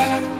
Yeah.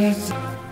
Please.